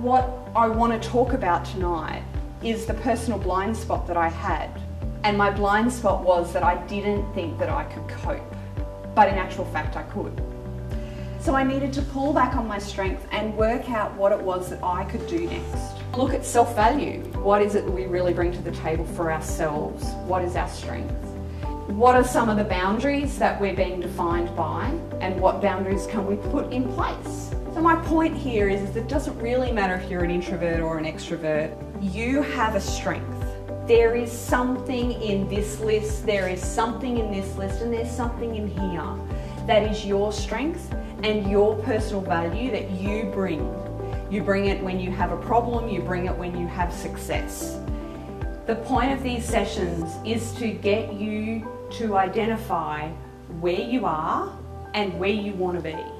What I want to talk about tonight is the personal blind spot that I had. And my blind spot was that I didn't think that I could cope, but in actual fact, I could. So I needed to pull back on my strength and work out what it was that I could do next. Look at self value. What is it that we really bring to the table for ourselves? What is our strength? What are some of the boundaries that we're being defined by, and what boundaries can we put in place? So, my point here is, is it doesn't really matter if you're an introvert or an extrovert, you have a strength. There is something in this list, there is something in this list, and there's something in here that is your strength and your personal value that you bring. You bring it when you have a problem, you bring it when you have success. The point of these sessions is to get you to identify where you are and where you want to be.